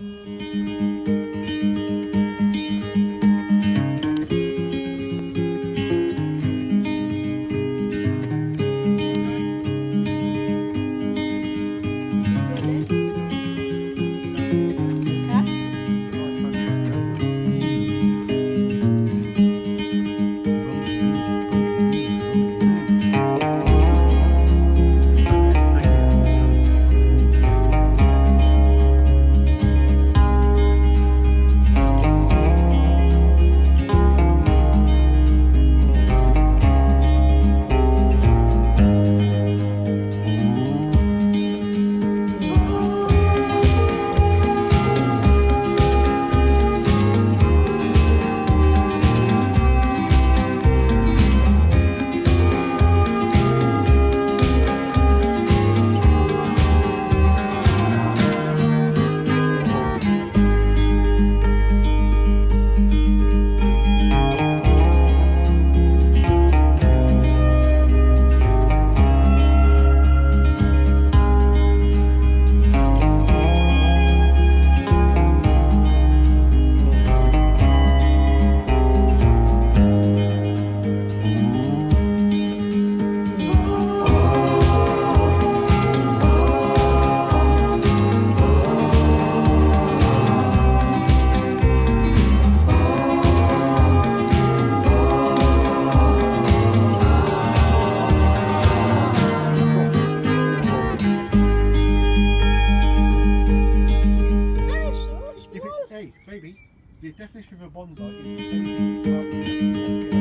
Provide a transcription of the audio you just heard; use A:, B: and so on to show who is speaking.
A: If it's hey, baby, the definition of a bonsai is